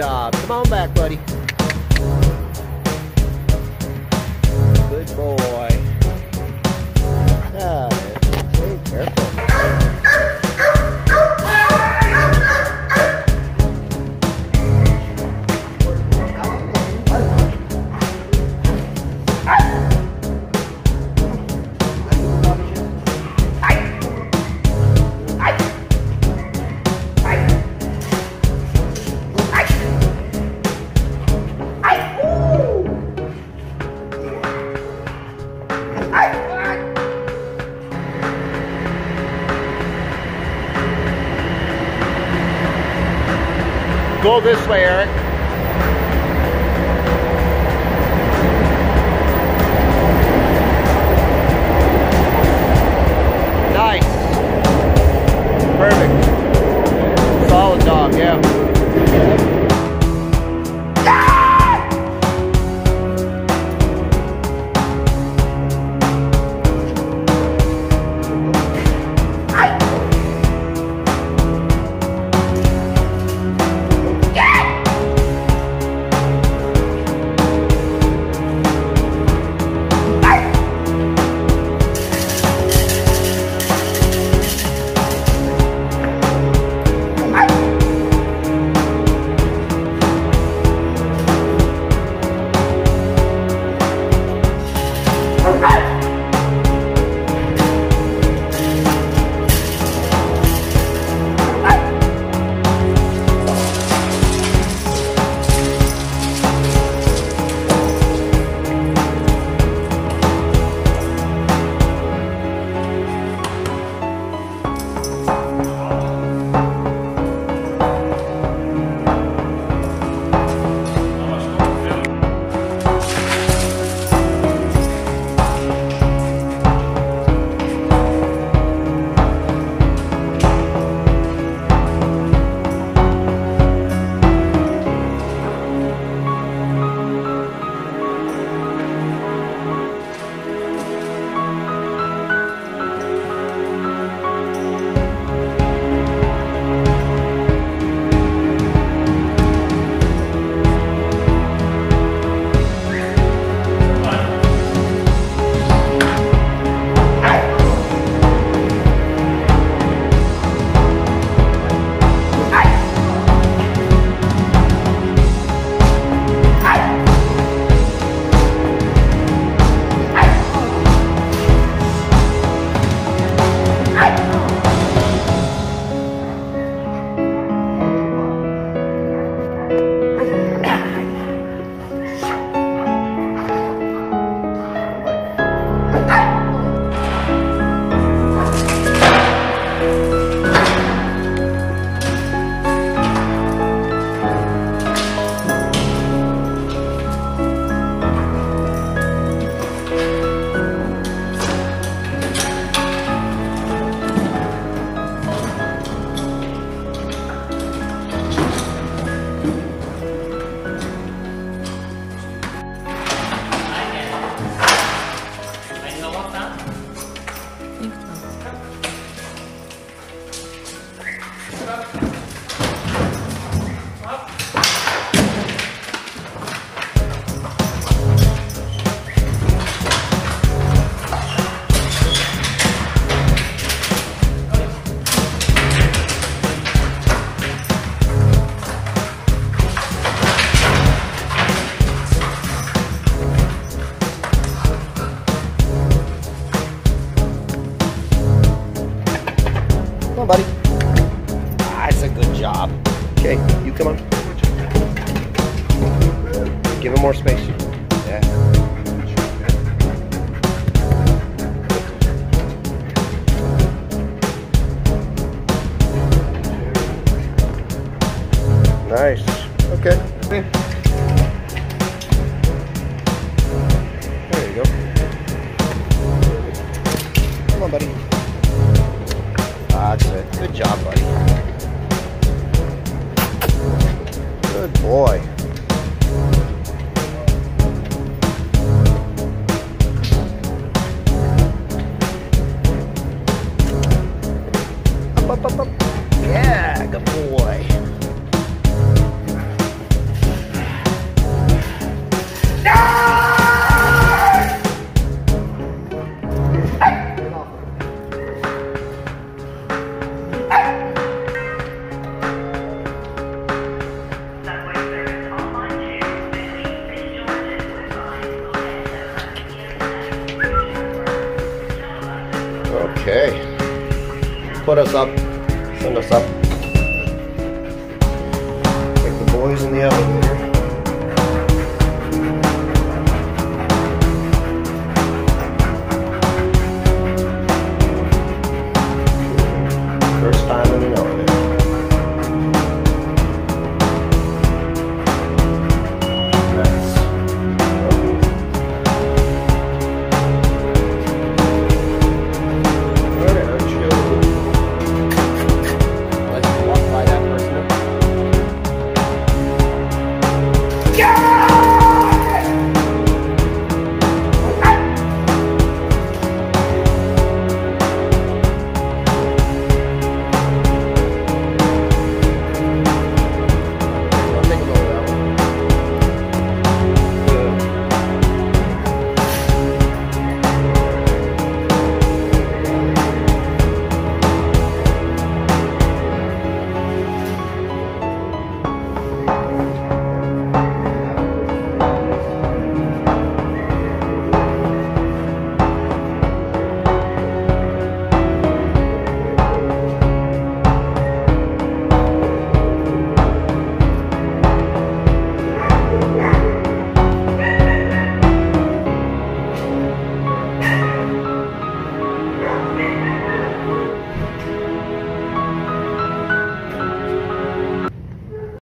job. Come on back, buddy. Go this way, Eric. Nice. Perfect. Solid dog, yeah. Come come on. Give him more space. Put us up, send us up. Take the boys in the elevator.